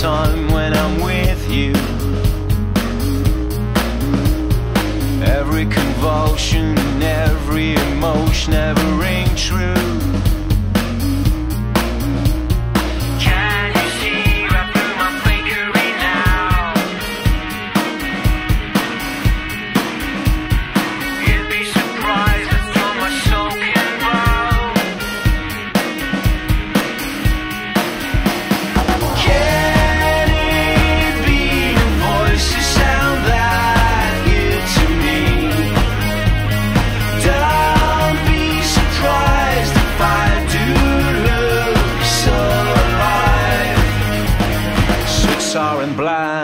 time when I'm with you. Every convulsion, every emotion, every ring true. pelan-pelan